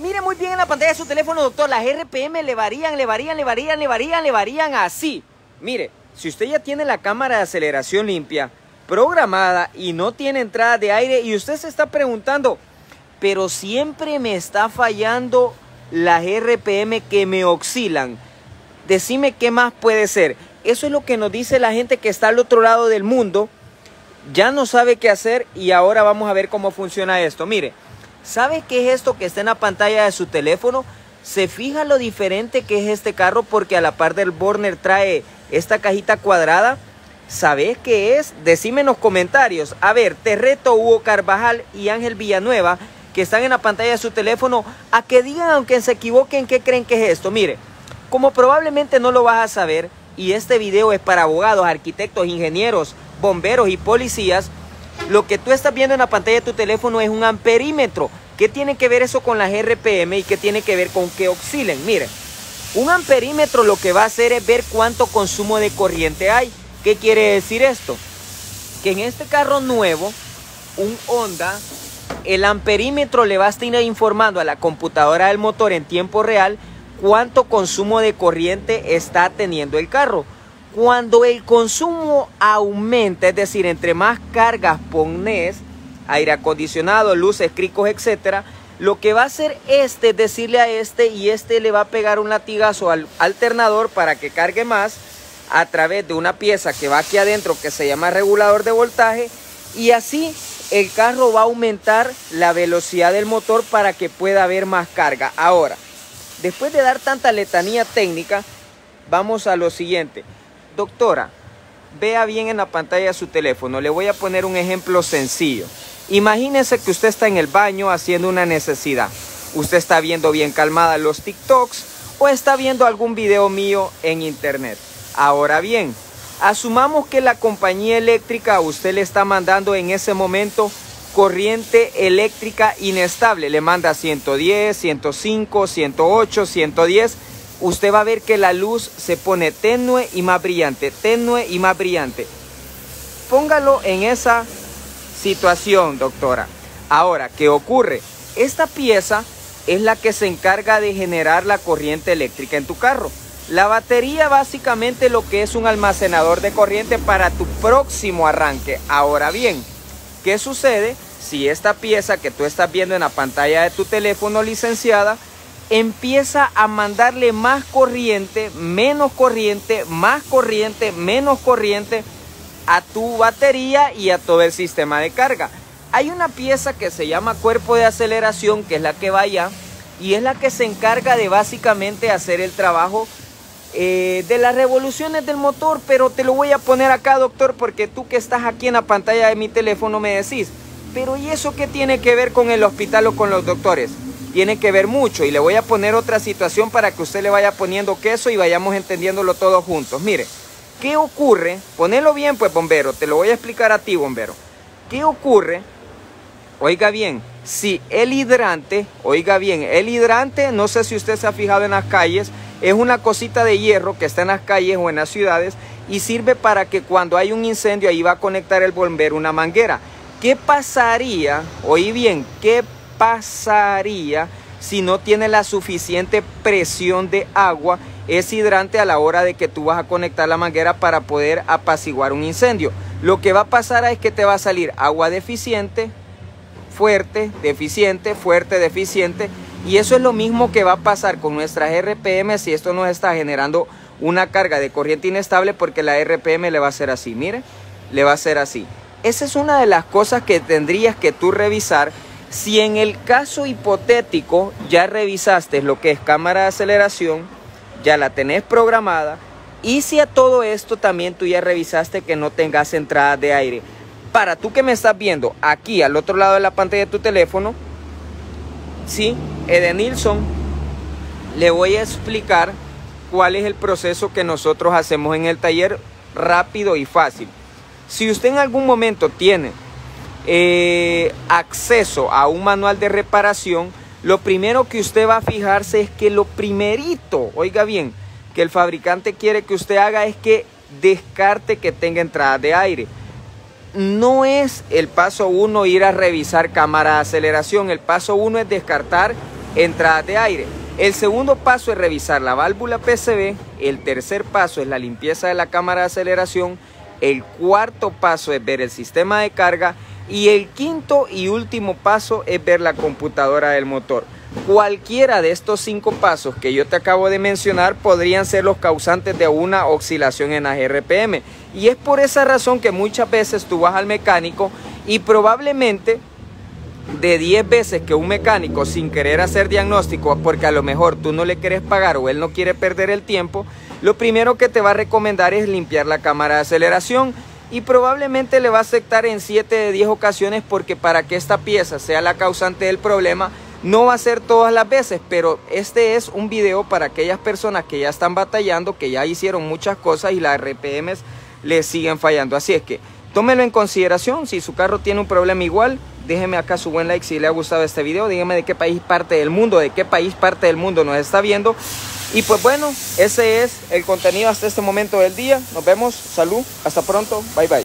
Mire muy bien en la pantalla de su teléfono, doctor. Las RPM le varían, le varían, le varían, le varían, le varían así. Mire, si usted ya tiene la cámara de aceleración limpia, programada y no tiene entrada de aire y usted se está preguntando, pero siempre me está fallando las RPM que me oscilan. Decime qué más puede ser. Eso es lo que nos dice la gente que está al otro lado del mundo. Ya no sabe qué hacer y ahora vamos a ver cómo funciona esto. Mire, ¿sabe qué es esto que está en la pantalla de su teléfono? Se fija lo diferente que es este carro porque a la par del Borner trae esta cajita cuadrada. ¿Sabes qué es? Decime en los comentarios. A ver, te reto Hugo Carvajal y Ángel Villanueva que están en la pantalla de su teléfono a que digan, aunque se equivoquen, qué creen que es esto. Mire, como probablemente no lo vas a saber, y este video es para abogados, arquitectos, ingenieros, bomberos y policías, lo que tú estás viendo en la pantalla de tu teléfono es un amperímetro. ¿Qué tiene que ver eso con las RPM y qué tiene que ver con que oscilen? Mire, un amperímetro lo que va a hacer es ver cuánto consumo de corriente hay. ¿Qué quiere decir esto? Que en este carro nuevo, un Honda el amperímetro le va a estar informando a la computadora del motor en tiempo real cuánto consumo de corriente está teniendo el carro. Cuando el consumo aumenta, es decir, entre más cargas pones, aire acondicionado, luces, cricos, etcétera, lo que va a hacer este es decirle a este y este le va a pegar un latigazo al alternador para que cargue más a través de una pieza que va aquí adentro que se llama regulador de voltaje y así el carro va a aumentar la velocidad del motor para que pueda haber más carga. Ahora, después de dar tanta letanía técnica, vamos a lo siguiente. Doctora, vea bien en la pantalla de su teléfono. Le voy a poner un ejemplo sencillo. Imagínese que usted está en el baño haciendo una necesidad. Usted está viendo bien calmada los TikToks o está viendo algún video mío en internet. Ahora bien, Asumamos que la compañía eléctrica a usted le está mandando en ese momento corriente eléctrica inestable. Le manda 110, 105, 108, 110. Usted va a ver que la luz se pone tenue y más brillante, tenue y más brillante. Póngalo en esa situación, doctora. Ahora, ¿qué ocurre? Esta pieza es la que se encarga de generar la corriente eléctrica en tu carro. La batería básicamente lo que es un almacenador de corriente para tu próximo arranque. Ahora bien, ¿qué sucede si esta pieza que tú estás viendo en la pantalla de tu teléfono licenciada empieza a mandarle más corriente, menos corriente, más corriente, menos corriente a tu batería y a todo el sistema de carga? Hay una pieza que se llama cuerpo de aceleración, que es la que va allá, y es la que se encarga de básicamente hacer el trabajo eh, de las revoluciones del motor, pero te lo voy a poner acá, doctor, porque tú que estás aquí en la pantalla de mi teléfono me decís, pero ¿y eso qué tiene que ver con el hospital o con los doctores? Tiene que ver mucho y le voy a poner otra situación para que usted le vaya poniendo queso y vayamos entendiéndolo todos juntos. Mire, ¿qué ocurre? Ponelo bien, pues, bombero, te lo voy a explicar a ti, bombero. ¿Qué ocurre? Oiga bien, si el hidrante, oiga bien, el hidrante, no sé si usted se ha fijado en las calles, es una cosita de hierro que está en las calles o en las ciudades y sirve para que cuando hay un incendio ahí va a conectar el bombero una manguera. ¿Qué pasaría, oí bien, qué pasaría si no tiene la suficiente presión de agua ese hidrante a la hora de que tú vas a conectar la manguera para poder apaciguar un incendio? Lo que va a pasar es que te va a salir agua deficiente, fuerte, deficiente, fuerte, deficiente y eso es lo mismo que va a pasar con nuestras RPM si esto nos está generando una carga de corriente inestable porque la RPM le va a ser así, mire, le va a ser así. Esa es una de las cosas que tendrías que tú revisar si en el caso hipotético ya revisaste lo que es cámara de aceleración, ya la tenés programada y si a todo esto también tú ya revisaste que no tengas entrada de aire. Para tú que me estás viendo aquí al otro lado de la pantalla de tu teléfono, Sí, Edenilson, le voy a explicar cuál es el proceso que nosotros hacemos en el taller rápido y fácil. Si usted en algún momento tiene eh, acceso a un manual de reparación, lo primero que usted va a fijarse es que lo primerito, oiga bien, que el fabricante quiere que usted haga es que descarte que tenga entrada de aire no es el paso uno ir a revisar cámara de aceleración. El paso uno es descartar entradas de aire. El segundo paso es revisar la válvula PCB, el tercer paso es la limpieza de la cámara de aceleración, el cuarto paso es ver el sistema de carga y el quinto y último paso es ver la computadora del motor. Cualquiera de estos cinco pasos que yo te acabo de mencionar podrían ser los causantes de una oscilación en la RPM. Y es por esa razón que muchas veces tú vas al mecánico y probablemente de 10 veces que un mecánico sin querer hacer diagnóstico, porque a lo mejor tú no le quieres pagar o él no quiere perder el tiempo, lo primero que te va a recomendar es limpiar la cámara de aceleración y probablemente le va a aceptar en 7 de 10 ocasiones porque para que esta pieza sea la causante del problema no va a ser todas las veces, pero este es un video para aquellas personas que ya están batallando, que ya hicieron muchas cosas y las RPMs les siguen fallando. Así es que tómelo en consideración, si su carro tiene un problema igual, déjeme acá su buen like si le ha gustado este video, dígame de qué país parte del mundo, de qué país parte del mundo nos está viendo. Y pues bueno, ese es el contenido hasta este momento del día. Nos vemos, salud, hasta pronto, bye bye.